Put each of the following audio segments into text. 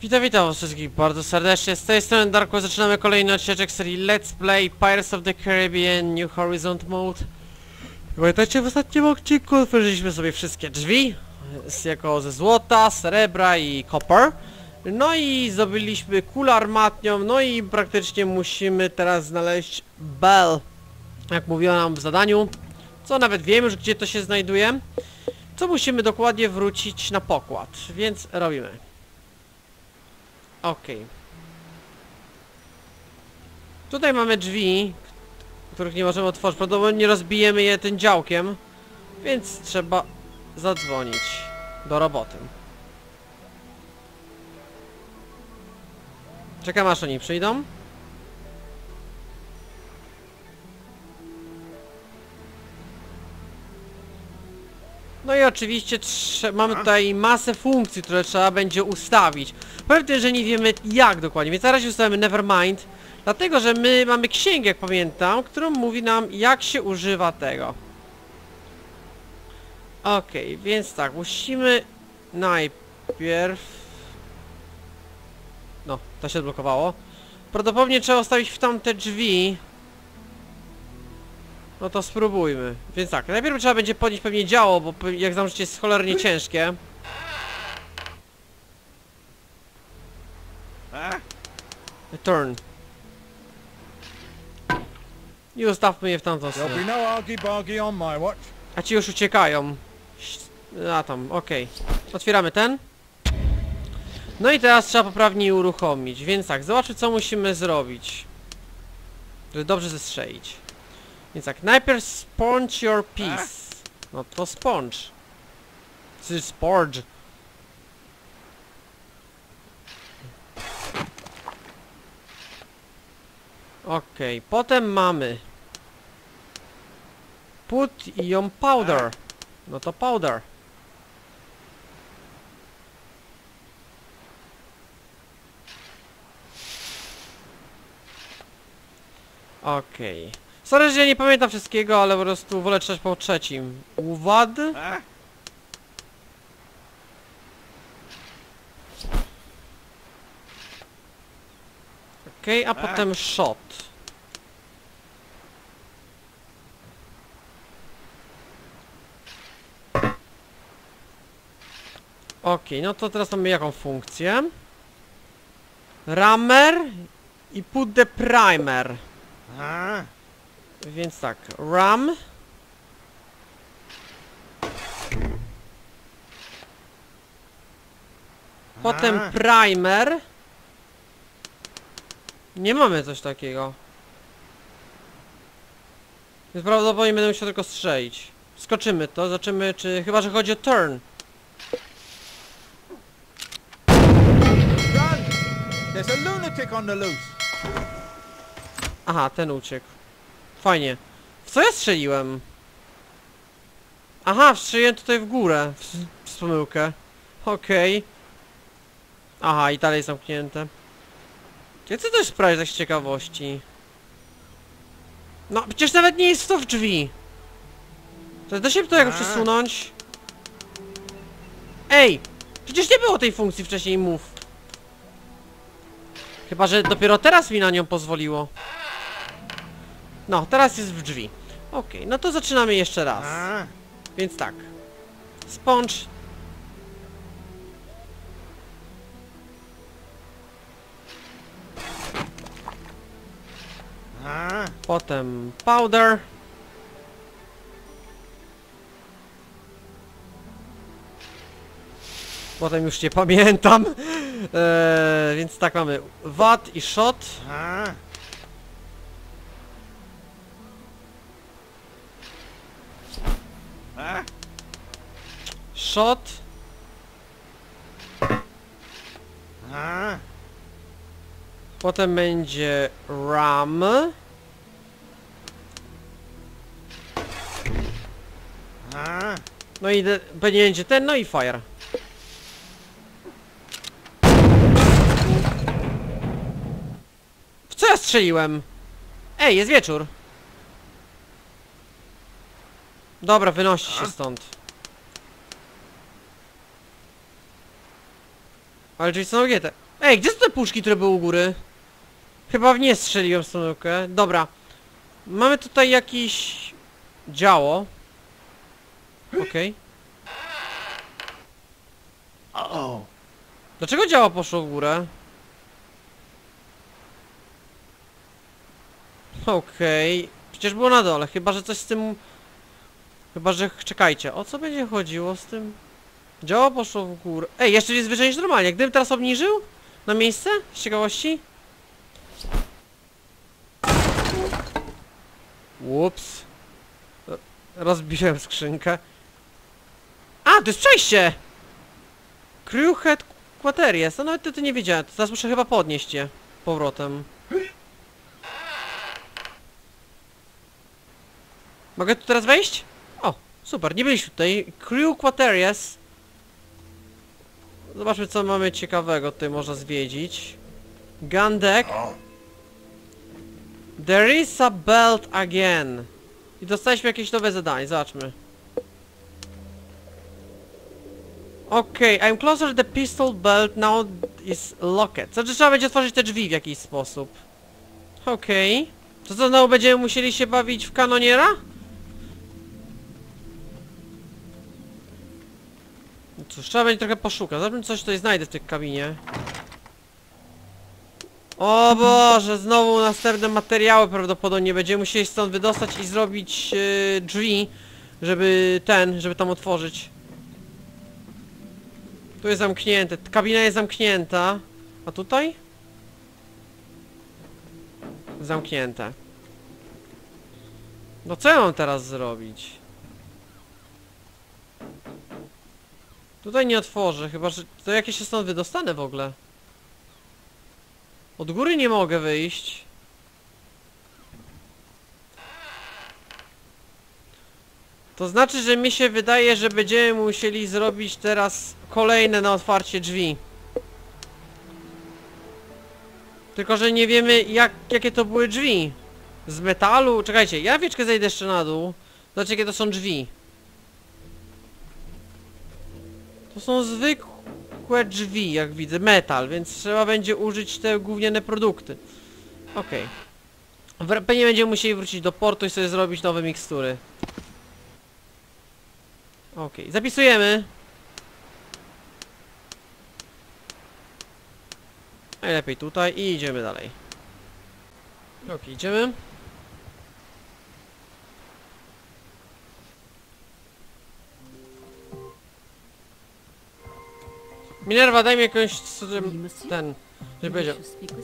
Witam, witam was wszystkich bardzo serdecznie. Z tej strony Darko zaczynamy kolejny odcinek serii Let's Play Pirates of the Caribbean New Horizon Mode. Pamiętacie, w ostatnim odcinku otworzyliśmy sobie wszystkie drzwi, z, jako ze złota, srebra i copper. No i zdobyliśmy kulę armatnią, no i praktycznie musimy teraz znaleźć Bell, jak mówiła nam w zadaniu. Co nawet wiemy już gdzie to się znajduje. Co musimy dokładnie wrócić na pokład, więc robimy. Okej. Tutaj mamy drzwi, których nie możemy otworzyć. Prawdopodobnie rozbijemy je tym działkiem, więc trzeba zadzwonić do roboty. Czekam aż oni przyjdą. No i oczywiście mamy tutaj masę funkcji, które trzeba będzie ustawić. Tym, że nie wiemy jak dokładnie, więc na razie ustawimy Nevermind, dlatego że my mamy księgę, jak pamiętam, którą mówi nam jak się używa tego. Okej, więc tak, musimy najpierw... No, to się odblokowało. Prawdopodobnie trzeba ustawić w tamte drzwi. No to spróbujmy. Więc tak, najpierw trzeba będzie podnieść pewnie działo, bo jak znam życie jest cholernie ciężkie. Turn. I ustawmy je w tamtą stronę. no. A ci już uciekają. A tam, okej. Otwieramy ten. No i teraz trzeba poprawnie uruchomić, więc tak, zobaczmy co musimy zrobić. Żeby dobrze zestrzelić. Więc tak, najpierw sponge your piece. No to sponge. Czy sponge. Okej, potem mamy Put ją powder. No to powder. Okej. Sorry, że nie pamiętam wszystkiego, ale po prostu wolę czytać po trzecim. Uwad. Okej, a potem shot. Okej, no to teraz mamy jaką funkcję? Rammer i put the primer. Więc tak, ram. Potem primer. Nie mamy coś takiego. Więc prawdopodobnie będę musiał tylko strzelić. Skoczymy to, zobaczymy czy... Chyba, że chodzi o turn. Aha, ten uciekł. Fajnie. W co ja strzeliłem? Aha, strzeliłem tutaj w górę. W, w pomyłkę. Okej. Aha, i dalej zamknięte. Ja chcę też sprawdzić tak z ciekawości. No, przecież nawet nie jest to w drzwi. To da się to jakoś A. przesunąć? Ej! Przecież nie było tej funkcji wcześniej move. Chyba, że dopiero teraz mi na nią pozwoliło. No, teraz jest w drzwi. Okej, no to zaczynamy jeszcze raz. Więc tak. Sponge. Potem powder. Potem już nie pamiętam. Eee, więc tak mamy wat i shot. Shot. Potem będzie ram. No i będzie ten, no i fire. W co ja strzeliłem? Ej, jest wieczór. Dobra, wynosi się stąd. Ale są ogięte. Ej, gdzie są te puszki, które były u góry? Chyba w nie strzeliłem stronówkę. Dobra. Mamy tutaj jakiś... działo. Okej. Oh. Dlaczego działo poszło w górę? Okej. Przecież było na dole, chyba że coś z tym... Chyba że... Czekajcie, o co będzie chodziło z tym? Działo poszło w górę. Ej, jeszcze jest wyżej niż normalnie. Gdybym teraz obniżył? Na miejsce? Z ciekawości? Ups. Rozbiłem skrzynkę. A, to jest przejście! Crewhead Quateries. No nawet to, to nie wiedziałem. Teraz muszę chyba podnieść je. Powrotem. Mogę tu teraz wejść? Super, nie byliśmy tutaj. Crew Quateries. Zobaczmy co mamy ciekawego tutaj można zwiedzić. Gun deck. There is a belt again. I dostaliśmy jakieś nowe zadanie, zobaczmy. Okej, I'm closer the pistol belt now is locked. Znaczy trzeba będzie otworzyć te drzwi w jakiś sposób. Okej. To co, znowu będziemy musieli się bawić w kanoniera? Cóż, trzeba będzie trochę poszukać. Zobaczmy coś tutaj znajdę w tej kabinie. O Boże, znowu następne materiały prawdopodobnie będziemy musieli stąd wydostać i zrobić yy, drzwi, żeby ten, żeby tam otworzyć. Tu jest zamknięte, kabina jest zamknięta. A tutaj? Zamknięte. No co ja mam teraz zrobić? Tutaj nie otworzę, chyba że to jakieś się stąd wydostanę w ogóle. Od góry nie mogę wyjść. To znaczy, że mi się wydaje, że będziemy musieli zrobić teraz kolejne na otwarcie drzwi. Tylko, że nie wiemy jak, jakie to były drzwi. Z metalu? Czekajcie, ja wieczkę zejdę jeszcze na dół. Zobaczcie jakie to są drzwi. To są zwykłe drzwi, jak widzę, metal, więc trzeba będzie użyć te gówniane produkty. Okej. Okay. Pewnie będziemy musieli wrócić do portu i sobie zrobić nowe mikstury. Okej, zapisujemy. Najlepiej tutaj i idziemy dalej. Okej, idziemy. Minerva, daj mi jakąś... ten... Nie powiedział.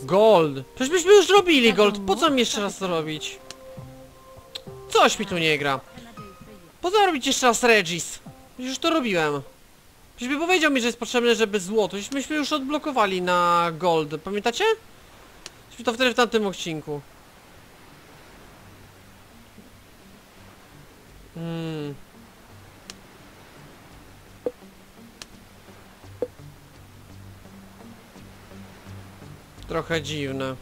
Gold! Przecież byśmy już robili gold, po co mi jeszcze raz to robić? Coś mi tu nie gra. Po co robić jeszcze raz Regis? Już to robiłem. Przecież by powiedział mi, że jest potrzebne, żeby złoto. Już myśmy już odblokowali na gold. Pamiętacie? Myśmy to wtedy w tamtym odcinku. Hmm. Trochę dziwne.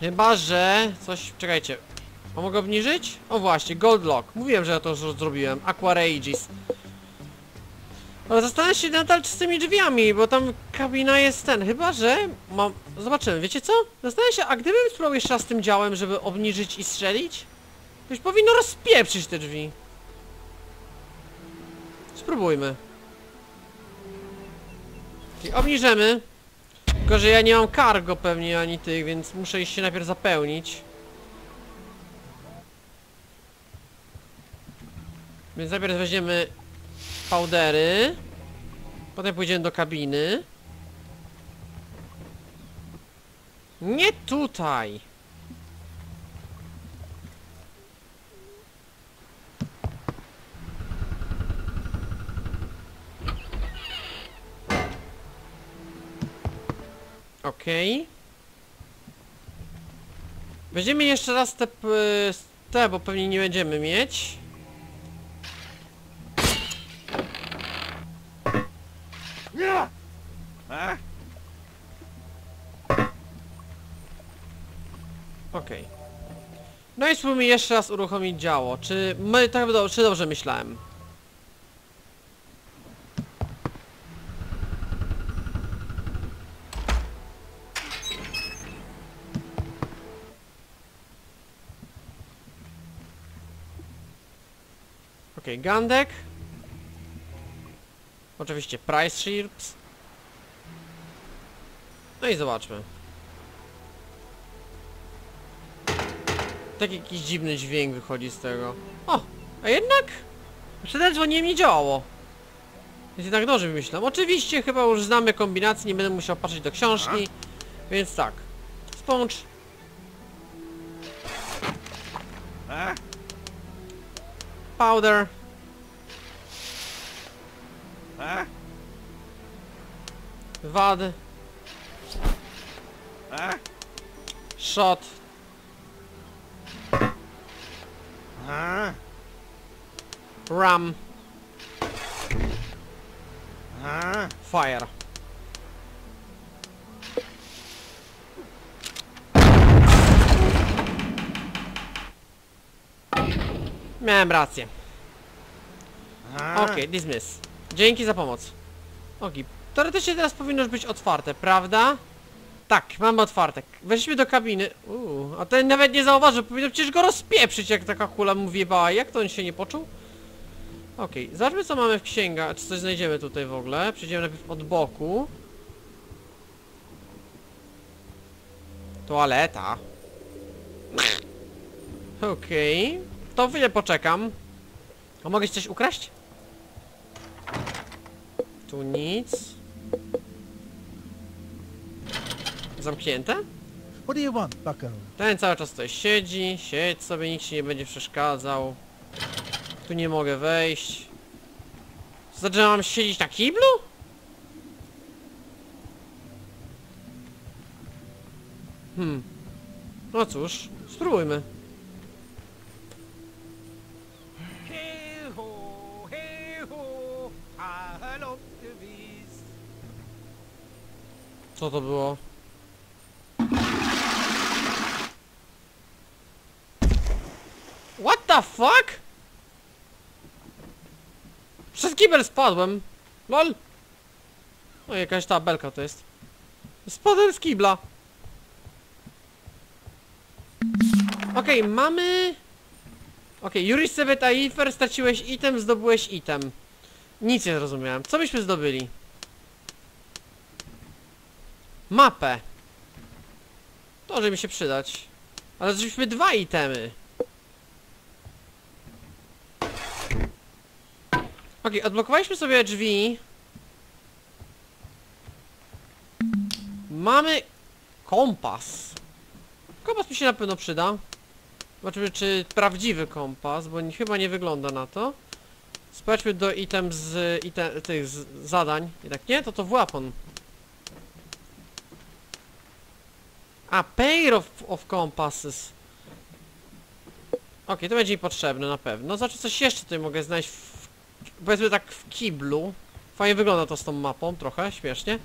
Chyba, że... Coś... Czekajcie. A mogę obniżyć? O właśnie, Gold Lock. Mówiłem, że ja to już zrobiłem. Aqua Rages. Ale zastanawiam się nadal z tymi drzwiami, bo tam kabina jest ten. Chyba, że mam... Zobaczymy, wiecie co? Zastanawiam się, a gdybym spróbował jeszcze raz tym działem, żeby obniżyć i strzelić? To już powinno rozpieprzyć te drzwi. Spróbujmy. Czyli obniżymy. Tylko, że ja nie mam cargo pewnie ani tych, więc muszę iść się najpierw zapełnić. Więc najpierw weźmiemy powdery. Potem pójdziemy do kabiny. Nie tutaj! Okej. Okay. Weźmiemy jeszcze raz te, te, bo pewnie nie będziemy mieć. Okej. No i spróbujmy jeszcze raz uruchomić działo. Czy my tak czy dobrze myślałem? Okej, Gandek. Oczywiście Price Shields. No i zobaczmy. Tak jakiś dziwny dźwięk wychodzi z tego. O! A jednak... Przede nie działało. Więc jednak dobrze wymyślam. Oczywiście chyba już znamy kombinację, nie będę musiał patrzeć do książki. Więc tak. Sponge. Powder. Wad. Shot. Ram. Fire. Miałem rację. Okej, dismiss. Dzięki za pomoc. Okej, teoretycznie teraz powinno już być otwarte, prawda? Tak, mamy otwarte. Weźmy do kabiny. Uuu, a ten nawet nie zauważył, powinno przecież go rozpieprzyć, jak taka kula mu wjebała. Jak to on się nie poczuł? Okej, zobaczmy co mamy w księgach, czy coś znajdziemy tutaj w ogóle. Przejdziemy najpierw od boku. Toaleta. Okej. To chwilę poczekam. A mogę coś ukraść? Tu nic. Zamknięte? What do you want, bucko? Ten cały czas tutaj siedzi, siedź sobie, nikt ci nie będzie przeszkadzał. Tu nie mogę wejść. Znaczy, mam siedzieć na kiblu? Hmm. No cóż, spróbujmy. Co to było? What the fuck? Przez kibel spadłem. Lol. No jakaś tabelka to jest. Spadłem z kibla. Okej, mamy... Okej, Yuri Sebeta Ifer, straciłeś item, zdobyłeś item. Nic nie zrozumiałem. Co byśmy zdobyli? Mapę. To może mi się przydać. Ale żeśmy dwa itemy. Okej, odblokowaliśmy sobie drzwi. Mamy kompas. Kompas mi się na pewno przyda. Zobaczymy czy prawdziwy kompas, bo chyba nie wygląda na to. Sprawdźmy do item z item, tych z zadań. Jednak nie, to to włapon. A, pair of, of compasses. Okej, to będzie mi potrzebne na pewno. Znaczy coś jeszcze tutaj mogę znaleźć w, powiedzmy tak w kiblu. Fajnie wygląda to z tą mapą, trochę śmiesznie.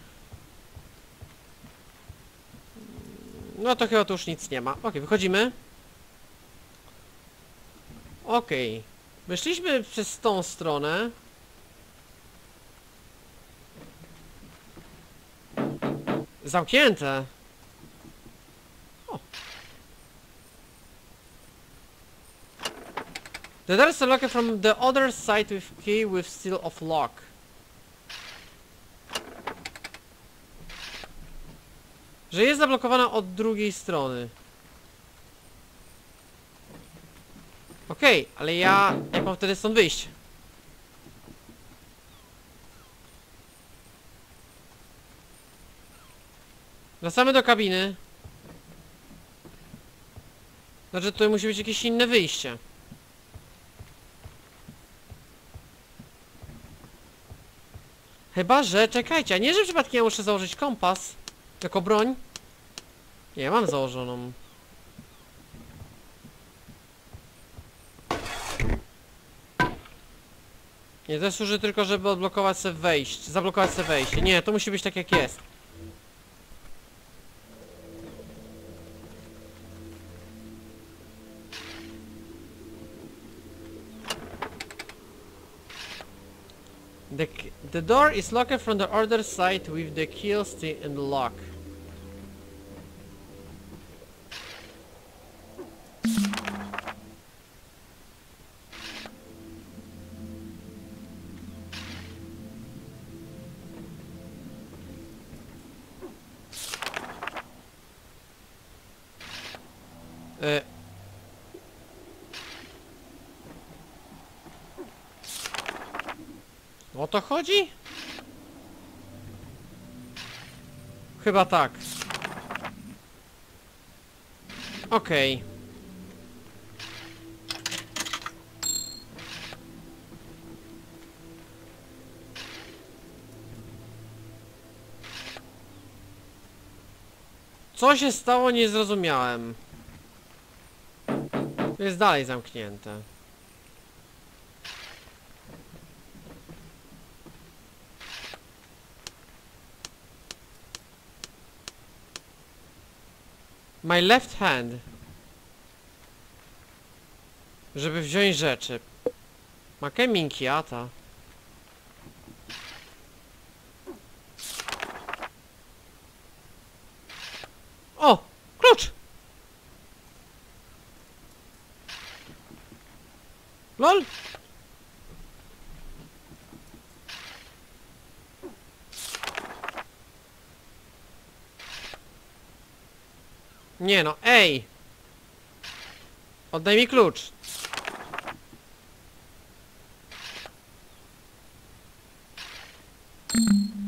No to chyba tu już nic nie ma. Okej, wychodzimy. Okej. Wyszliśmy przez tą stronę. Zamknięte. The door is locked from the other side with key with seal of lock. Że jest zablokowana od drugiej strony. Okej, ale ja... Jak mam wtedy stąd wyjść? Wracamy do kabiny. Znaczy tutaj musi być jakieś inne wyjście. Chyba, że... Czekajcie, a nie, że przypadkiem ja muszę założyć kompas jako broń? Nie, mam założoną. Nie, to służy tylko, żeby odblokować sobie wejście, zablokować sobie wejście. Nie, to musi być tak jak jest. The, k- the door is locked from the other side with the key in the lock. To chodzi? Chyba tak. Okej. Co się stało, nie zrozumiałem. Jest dalej zamknięte. My left hand. Żeby wziąć rzeczy. Makeminkiata. O! Klucz! LOL! Nie no, ej! Oddaj mi klucz.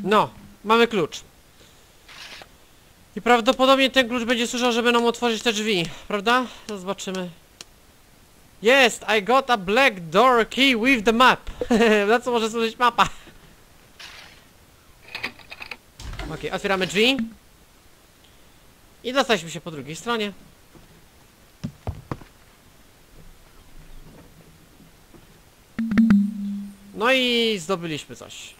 No, mamy klucz. I prawdopodobnie ten klucz będzie służył, żeby nam otworzyć te drzwi, prawda? To zobaczymy. Jest! I got a black door key with the map. Na co może służyć mapa? Okej, otwieramy drzwi. I dostaliśmy się po drugiej stronie. No i zdobyliśmy coś.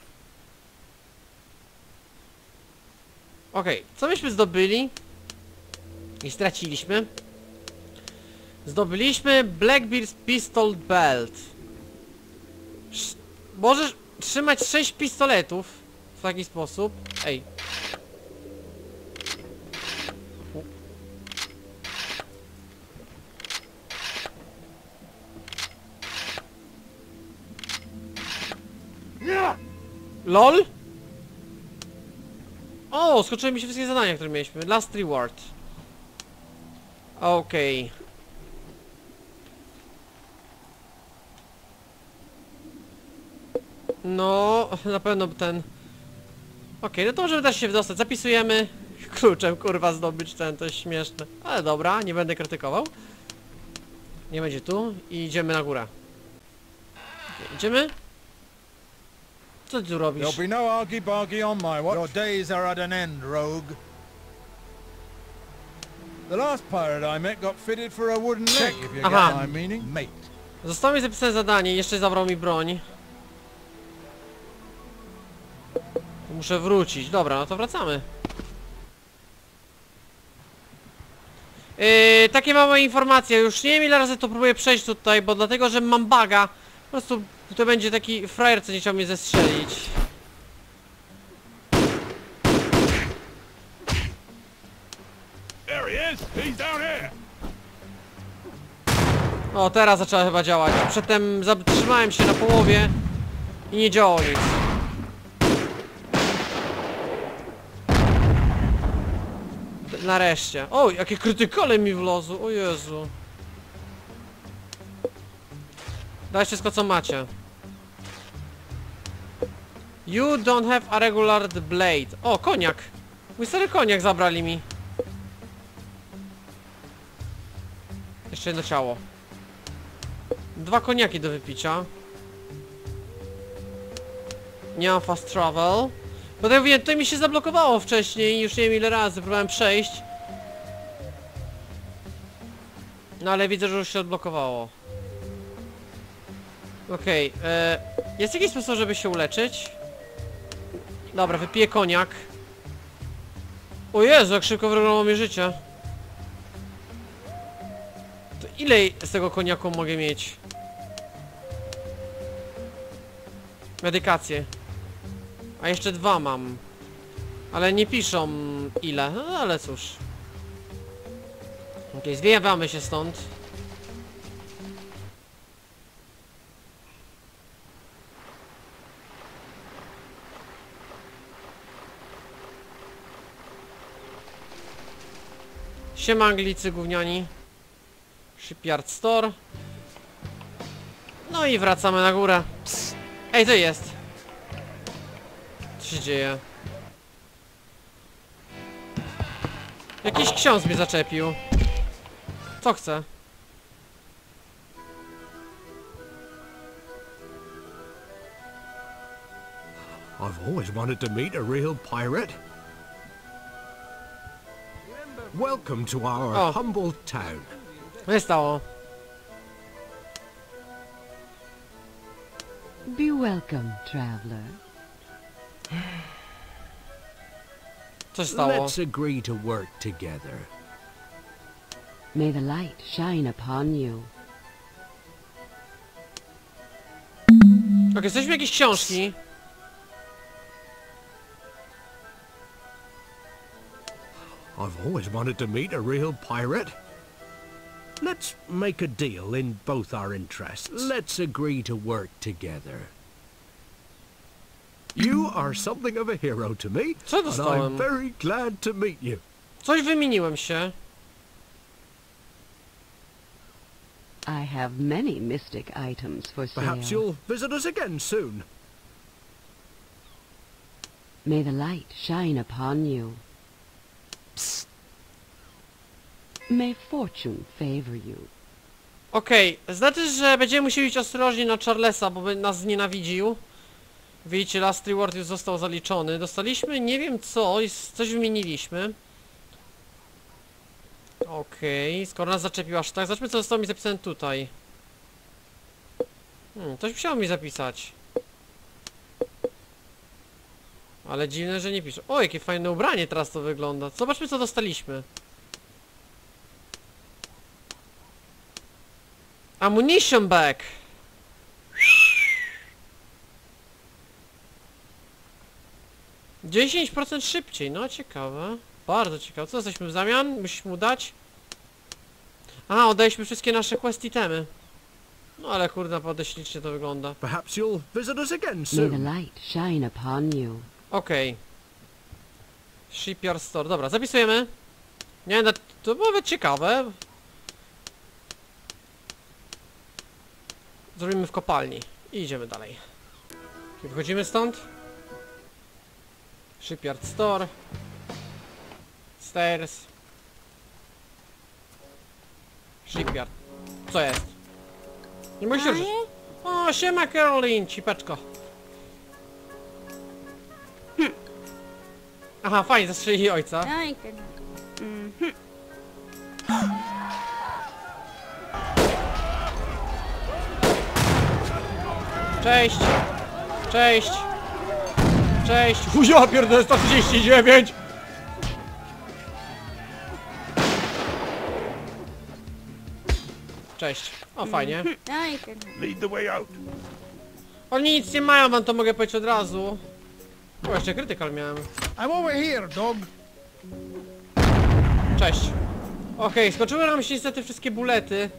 Okej, co myśmy zdobyli? I straciliśmy. Zdobyliśmy Blackbeard's Pistol Belt. Sz możesz trzymać 6 pistoletów w taki sposób. Ej. LOL? O, skoczyły mi się wszystkie zadania, które mieliśmy. Last reward. Okej. No, na pewno ten... Okej, no to możemy też się wydostać. Zapisujemy kluczem, kurwa, zdobyć ten, to jest śmieszne. Ale dobra, nie będę krytykował. Nie będzie tu i idziemy na górę. Okej, idziemy? Co ty tu robisz? There'll be no argy-bargy on my watch. Your days are at an end, rogue. The last pirate I met got fitted for a wooden leg, if you Aha. get my meaning. Mate. Zostało mi zapisane zadanie i jeszcze zabrał mi broń. Muszę wrócić. Dobra, no to wracamy. Yy, takie małe informacje. Już nie wiem ile razy to próbuję przejść tutaj, bo dlatego, że mam baga. Po prostu to będzie taki frajer, co nie chciał mnie zestrzelić. O, teraz zaczęła chyba działać. Przedtem zatrzymałem się na połowie i nie działało nic. Nareszcie. O, jakie krytykale mi wlazły, o Jezu. Dajcie wszystko co macie. You don't have a regular blade. O, koniak. Mój stary koniak zabrali mi. Jeszcze jedno ciało. Dwa koniaki do wypicia. Nie mam fast travel. Bo tak mówiłem, tutaj mi się zablokowało wcześniej, już nie wiem ile razy próbowałem przejść. No ale widzę, że już się odblokowało. Okej, e, jest jakiś sposób, żeby się uleczyć? Dobra, wypiję koniak. O Jezu, jak szybko wyglądało mi życie. To ile z tego koniaku mogę mieć? Medykacje. A jeszcze dwa mam. Ale nie piszą ile, no ale cóż. Okej, okay, zwijamy się stąd. Siema Anglicy gówniani. Shipyard Store. No i wracamy na górę. Ej, to jest. Co się dzieje? Jakiś ksiądz mnie zaczepił. Co chce? I've always wanted to meet a real pirate. Welcome to our Oh. humble town. Co się? Be welcome, traveler. Co się stało? Let's agree to work together. May the light shine upon you. Ok, jesteśmy jakieś książki. I've always wanted to meet a real pirate. Let's make a deal in both our interests. Let's agree to work together. You are something of a hero to me, Co and dostałem? I'm very glad to meet you. Coś wymieniłem się. I have many mystic items for sale. Perhaps you'll visit us again soon. May the light shine upon you. May fortune favor you. Okej, znaczy, że będziemy musieli być ostrożni na Charlesa, bo by nas znienawidził. Widzicie, last reward już został zaliczony. Dostaliśmy nie wiem co, coś wymieniliśmy. Okej, skoro nas zaczepił aż tak, zobaczmy co zostało mi zapisane tutaj. Hmm, coś musiało mi zapisać. Ale dziwne, że nie pisze. O, jakie fajne ubranie teraz to wygląda. Zobaczmy co dostaliśmy. Ammunition bag. Dziesięć procent szybciej, no ciekawe. Bardzo ciekawe. Co jesteśmy w zamian? Musisz mu dać? A, oddaliśmy wszystkie nasze quest itemy. No ale kurde, naprawdę ślicznie to wygląda. Perhaps you'll visit us again May the soon. light shine upon you. Okej. Shipyard Store. Dobra, zapisujemy. Nie, no, to byłoby ciekawe. Zrobimy w kopalni. I idziemy dalej. Okay, wychodzimy stąd. Shipyard Store. Stairs. Shipyard. Co jest? Nie musisz... O, siema Caroline, cipeczko. Aha, fajnie, zastrzelili ojca. I can. Cześć! Cześć! Cześć! Ja pierdolę 139! Cześć. O, fajnie. I can. Lead the way out. Oni nic nie mają, wam to mogę powiedzieć od razu. O, jeszcze krytykal miałem. I'm over here, dog. Cześć. Okej, skoczyły nam się niestety wszystkie bulety.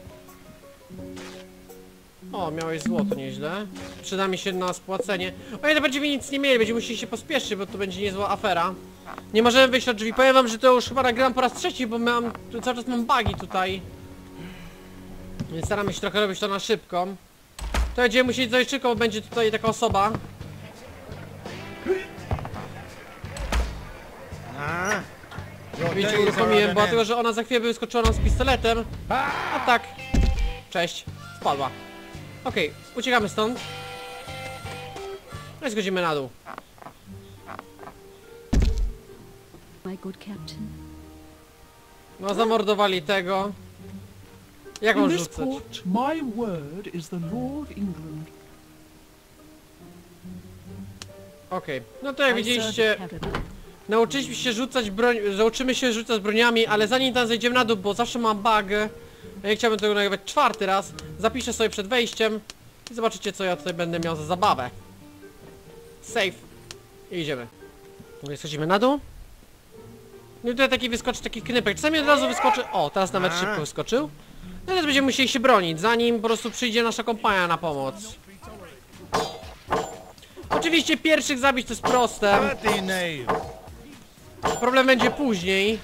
O, miałeś złoto, nieźle. Przyda mi się na spłacenie. O to będziemy nic nie mieli, będziemy musieli się pospieszyć, bo to będzie niezła afera. Nie możemy wyjść od drzwi. Powiem wam, że to już chyba nagram po raz trzeci, bo mam, cały czas mam bugi tutaj. Więc staramy się trochę robić to na szybko. To będziemy musieli zajść szybko, bo będzie tutaj taka osoba. Your Widzicie, uruchomiłem, bo dlatego, że ona za chwilę by wyskoczyła nam z pistoletem. A tak. Cześć. Spadła. Okej, uciekamy stąd. No i schodzimy na dół. No zamordowali tego. Jak this rzucać? port, my word is the law of England. Okej, no to jak widzieliście. Nauczyliśmy się rzucać broń, nauczymy się rzucać broniami, ale zanim tam zejdziemy na dół, bo zawsze mam bug, ja nie chciałbym tego nagrywać czwarty raz, zapiszę sobie przed wejściem i zobaczycie co ja tutaj będę miał za zabawę. Save. I idziemy. No schodzimy na dół. No i tutaj taki wyskoczy taki knypek. Czasami od razu wyskoczy. O, teraz nawet szybko wyskoczył. No teraz będziemy musieli się bronić, zanim po prostu przyjdzie nasza kompania na pomoc. Oczywiście pierwszych zabić to jest proste. Problem będzie później.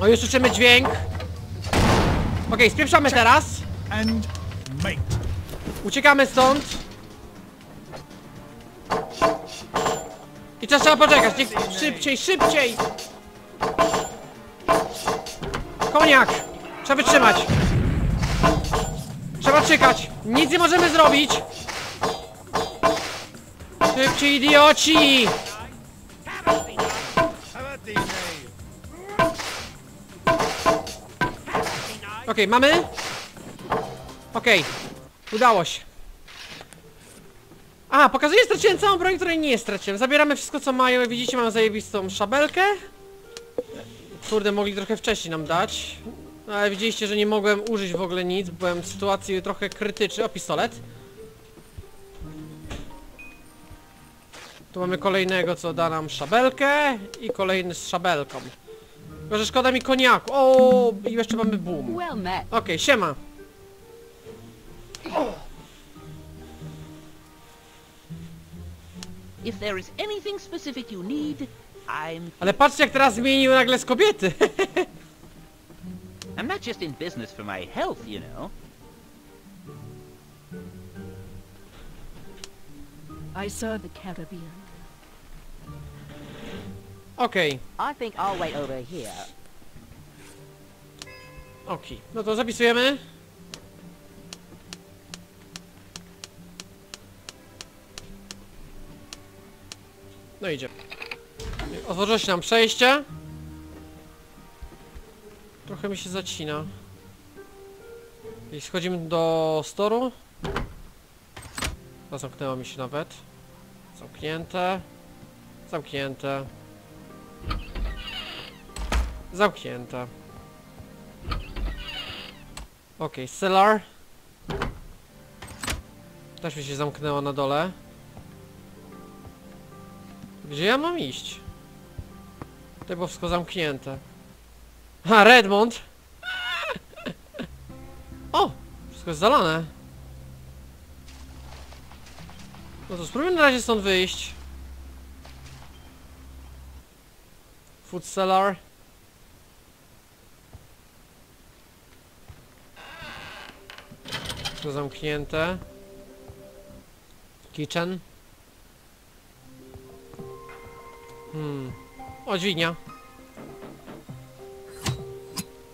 O, już słyszymy dźwięk. Okej, spieprzamy teraz. Uciekamy stąd. I czas trzeba poczekać, niech szybciej, szybciej! Koniak! Trzeba wytrzymać! Trzeba czekać! Nic nie możemy zrobić! Szybciej, idioci! Okej, mamy? Okej, udało się. A, pokazuję, straciłem całą broń, której nie straciłem. Zabieramy wszystko, co mają. Widzicie, mam zajebistą szabelkę. Kurde, mogli trochę wcześniej nam dać. No, Ale widzieliście, że nie mogłem użyć w ogóle nic. Byłem w sytuacji trochę krytycznej. O, pistolet. Tu mamy kolejnego, co da nam szabelkę. I kolejny z szabelką. Tylko, że szkoda mi koniaku. O, i jeszcze mamy boom. Okej, siema. Need, I'm... Ale patrzcie, jak teraz zmieniły nagle z kobiety. I'm not just in business for my health, you know. I serve the Caribbean. Okej, I think I'll wait over here. okej. No to zapisujemy. No idzie. Otworzyło się nam przejście. Trochę mi się zacina. I schodzimy do storu. Zamknęło mi się nawet. Zamknięte. Zamknięte. Zamknięte. Okej, cellar. Też mi się zamknęło na dole. Gdzie ja mam iść? To było wszystko zamknięte. Ha, Redmond! O! Wszystko jest zalane. No to spróbujmy na razie stąd wyjść. Food cellar. Zamknięte. Kitchen. Hmm. O, dźwignia.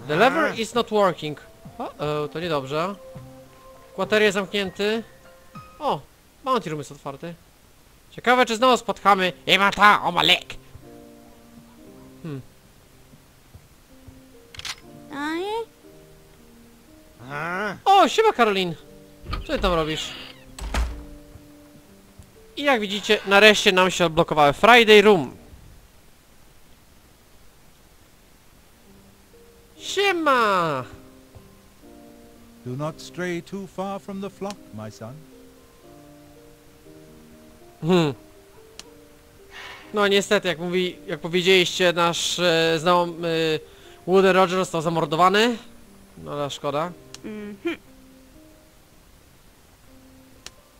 The lever is not working. O, o to niedobrze. Kwaterie zamknięty. O, bounty room jest otwarty. Ciekawe, czy znowu spotkamy Imata Omalek. Hmm. O, siema Karolin. Co ty tam robisz? I jak widzicie, nareszcie nam się odblokowały Friday Room. Siema! Do not stray too far from the flock, my son. Hmm. No niestety, jak mówi, jak powiedzieliście, nasz e, znajomy e, Wooden Roger został zamordowany. No ale szkoda.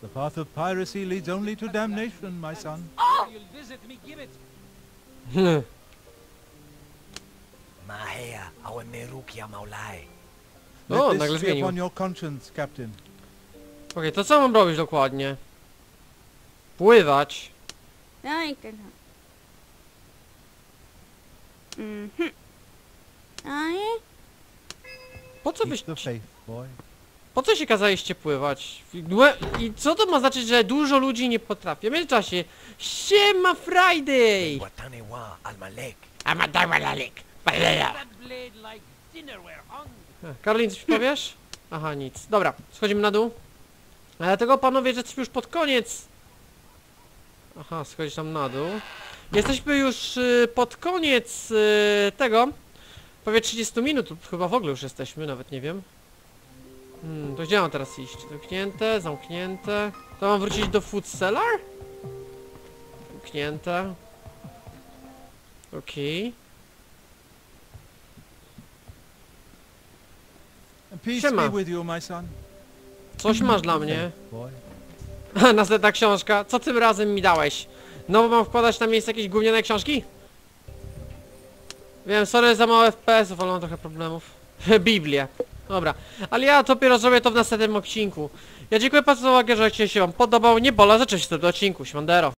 The path of piracy leads only to damnation, my son. You'll visit me, give it. Mahea, awe merukia maulai. O, this nagle be zmienił. upon your conscience, Captain. Okej, to co mam robić dokładnie? Pływać. Po co byś... Po co się kazaliście pływać? I co to ma znaczyć, że dużo ludzi nie potrafi? W międzyczasie... Siema Friday! Karolin, coś powiesz? Aha, nic. Dobra, schodzimy na dół. A Dlatego panowie, że jesteśmy już pod koniec. Aha, schodzić tam na dół. Jesteśmy już y, pod koniec y, tego. Prawie 30 minut, lub chyba w ogóle już jesteśmy, nawet nie wiem. Hmm, to gdzie mam teraz iść? Zamknięte, zamknięte. To mam wrócić do food cellar? Zamknięte. Okej. Peace Siema. Coś masz dla mnie. Następna książka. Co tym razem mi dałeś? No bo mam wkładać na miejsce jakieś gówniane książki? Wiem, sorry za mało FPS-ów, ale mam trochę problemów. Biblię. Dobra, ale ja dopiero zrobię to w następnym odcinku. Ja dziękuję bardzo za uwagę, że odcinek się wam podobał. Nie bola, zacząć się w tym odcinku. Siemandero.